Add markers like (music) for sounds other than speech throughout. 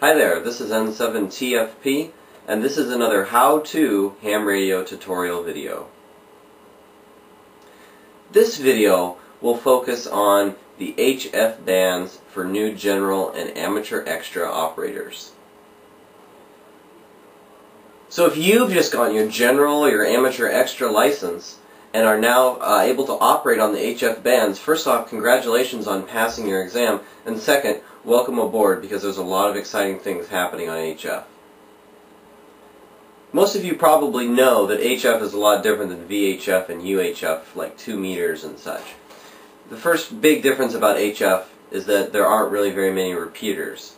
Hi there, this is N7TFP, and this is another how-to ham radio tutorial video. This video will focus on the HF bands for new general and amateur extra operators. So if you've just gotten your general or your amateur extra license and are now uh, able to operate on the HF bands, first off, congratulations on passing your exam, and second, welcome aboard because there's a lot of exciting things happening on HF. Most of you probably know that HF is a lot different than VHF and UHF, like 2 meters and such. The first big difference about HF is that there aren't really very many repeaters.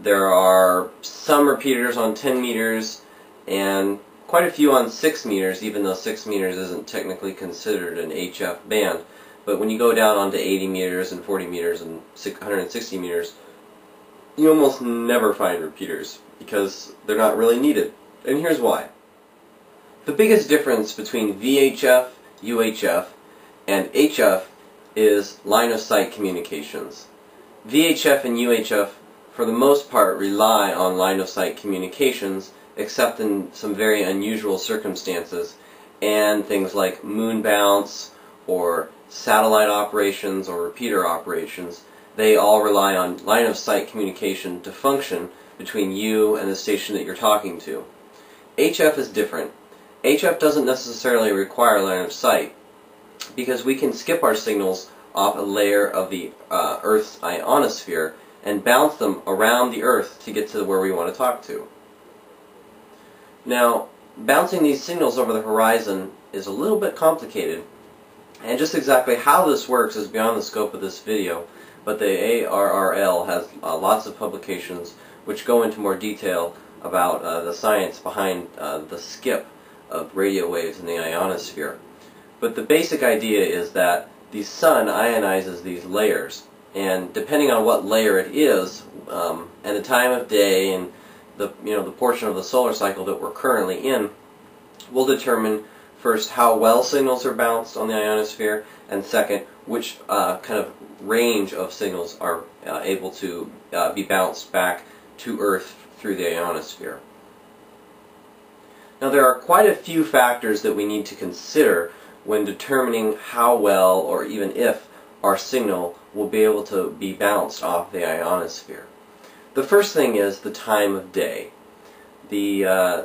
There are some repeaters on 10 meters and quite a few on 6 meters, even though 6 meters isn't technically considered an HF band. But when you go down onto 80 meters and 40 meters and 160 meters, you almost never find repeaters because they're not really needed. And here's why. The biggest difference between VHF, UHF, and HF is line of sight communications. VHF and UHF, for the most part, rely on line of sight communications, except in some very unusual circumstances, and things like moon bounce, or satellite operations, or repeater operations, they all rely on line of sight communication to function between you and the station that you're talking to. HF is different. HF doesn't necessarily require line of sight because we can skip our signals off a layer of the uh, Earth's ionosphere and bounce them around the Earth to get to where we want to talk to. Now, bouncing these signals over the horizon is a little bit complicated, and just exactly how this works is beyond the scope of this video, but the ARRL has uh, lots of publications which go into more detail about uh, the science behind uh, the skip of radio waves in the ionosphere. But the basic idea is that the sun ionizes these layers, and depending on what layer it is, um, and the time of day, and the you know the portion of the solar cycle that we're currently in, will determine first how well signals are bounced on the ionosphere, and second which uh, kind of range of signals are uh, able to uh, be bounced back to Earth through the ionosphere. Now there are quite a few factors that we need to consider when determining how well or even if our signal will be able to be bounced off the ionosphere. The first thing is the time of day. The, uh,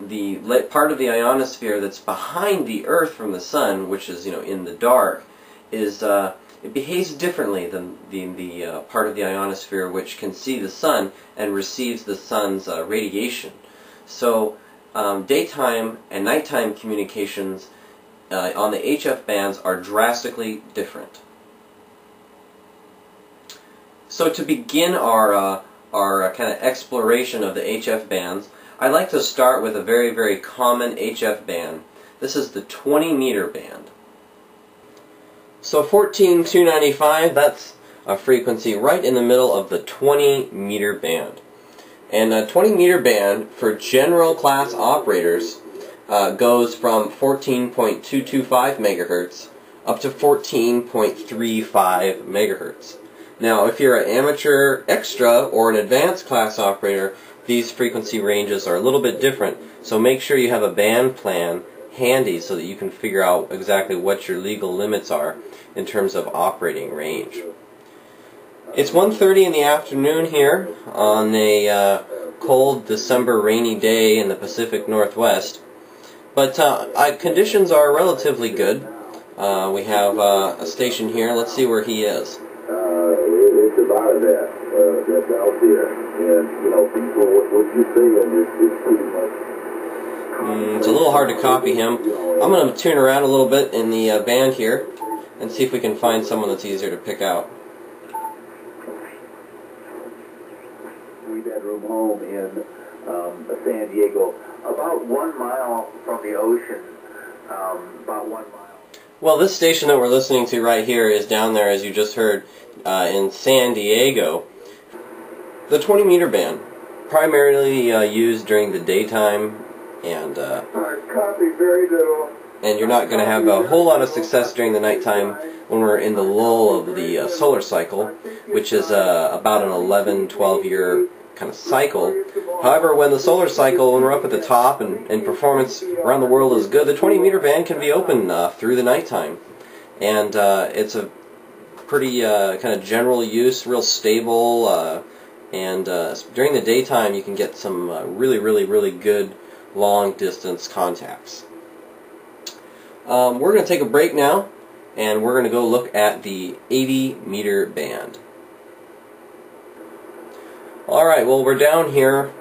the part of the ionosphere that's behind the Earth from the Sun, which is you know in the dark, is uh, it behaves differently than the, the uh, part of the ionosphere which can see the sun and receives the sun's uh, radiation. So um, daytime and nighttime communications uh, on the HF bands are drastically different. So to begin our, uh, our uh, kind of exploration of the HF bands, I'd like to start with a very, very common HF band. This is the 20 meter band. So 14295, that's a frequency right in the middle of the 20 meter band. And a 20 meter band for general class operators uh, goes from 14.225 megahertz up to 14.35 megahertz. Now, if you're an amateur extra or an advanced class operator, these frequency ranges are a little bit different. So make sure you have a band plan handy so that you can figure out exactly what your legal limits are in terms of operating range. It's 1.30 in the afternoon here on a uh, cold December rainy day in the Pacific Northwest. But uh, conditions are relatively good. Uh, we have uh, a station here. Let's see where he is. It's about that. Uh, that's out there. And, you know, people, what, what you say is, is pretty much Mm, it's a little hard to copy him. I'm going to tune around a little bit in the uh, band here and see if we can find someone that's easier to pick out. Three bedroom home in um, San Diego, about one mile from the ocean, um, about one mile. Well, this station that we're listening to right here is down there, as you just heard, uh, in San Diego. The 20 meter band, primarily uh, used during the daytime and uh, and you're not going to have a whole lot of success during the nighttime when we're in the lull of the uh, solar cycle, which is uh, about an 11, 12 year kind of cycle. However, when the solar cycle, when we're up at the top and, and performance around the world is good, the 20 meter band can be open uh, through the nighttime. And uh, it's a pretty uh, kind of general use, real stable, uh, and uh, during the daytime you can get some uh, really, really, really good long distance contacts. Um, we're going to take a break now, and we're going to go look at the 80 meter band. Alright, well we're down here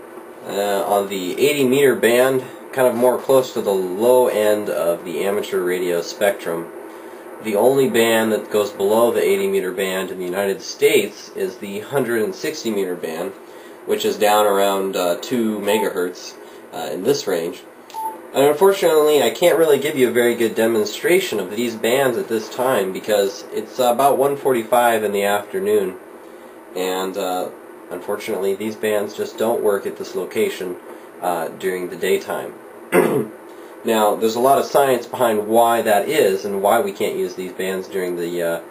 uh, on the 80 meter band, kind of more close to the low end of the amateur radio spectrum. The only band that goes below the 80 meter band in the United States is the 160 meter band, which is down around uh, 2 megahertz uh, in this range. And unfortunately, I can't really give you a very good demonstration of these bands at this time because it's about 1.45 in the afternoon. And uh, unfortunately, these bands just don't work at this location uh, during the daytime. (clears throat) now, there's a lot of science behind why that is and why we can't use these bands during the uh,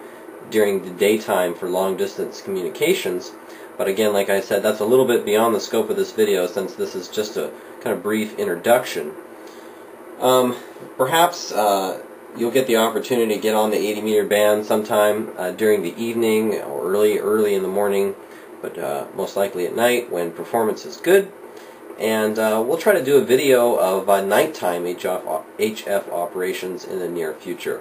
during the daytime for long distance communications. But again, like I said, that's a little bit beyond the scope of this video since this is just a kind of brief introduction. Um, perhaps uh, you'll get the opportunity to get on the 80 meter band sometime uh, during the evening or early, early in the morning, but uh, most likely at night when performance is good. And uh, we'll try to do a video of uh, nighttime HF, HF operations in the near future.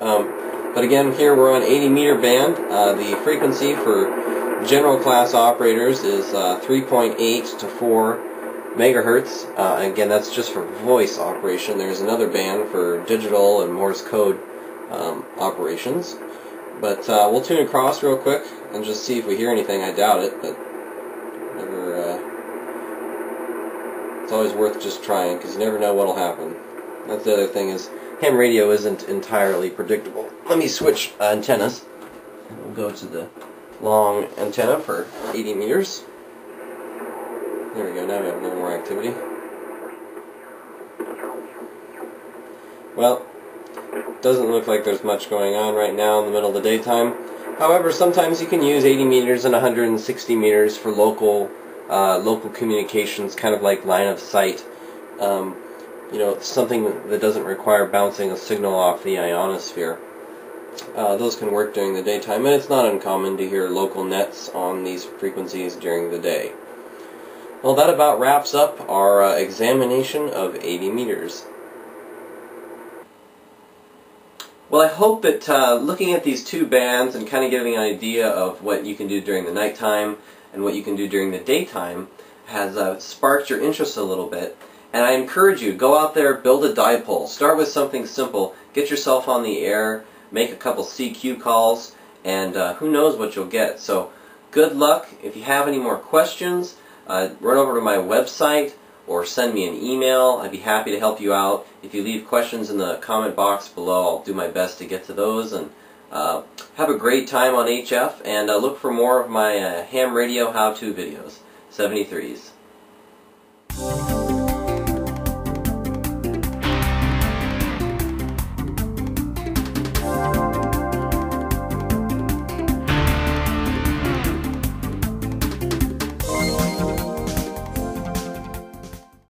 Um, but again, here we're on 80 meter band. Uh, the frequency for general class operators is 3.8 to 4 megahertz. Uh, again, that's just for voice operation. There's another band for digital and Morse code um, operations. But uh, we'll tune across real quick and just see if we hear anything. I doubt it, but never. Uh, it's always worth just trying because you never know what'll happen. That's the other thing is ham radio isn't entirely predictable. Let me switch uh, antennas. We'll go to the long antenna for 80 meters. There we go, now we have a little more activity. Well, doesn't look like there's much going on right now in the middle of the daytime. However, sometimes you can use 80 meters and 160 meters for local uh, local communications, kind of like line of sight. Um, you know, something that doesn't require bouncing a signal off the ionosphere. Uh, those can work during the daytime, and it's not uncommon to hear local nets on these frequencies during the day. Well, that about wraps up our uh, examination of 80 meters. Well, I hope that uh, looking at these two bands and kind of getting an idea of what you can do during the nighttime and what you can do during the daytime has uh, sparked your interest a little bit. And I encourage you, go out there, build a dipole. Start with something simple. Get yourself on the air, make a couple CQ calls, and uh, who knows what you'll get. So good luck. If you have any more questions, uh, run over to my website or send me an email. I'd be happy to help you out. If you leave questions in the comment box below, I'll do my best to get to those. And uh, have a great time on HF, and uh, look for more of my uh, ham radio how-to videos. 73s.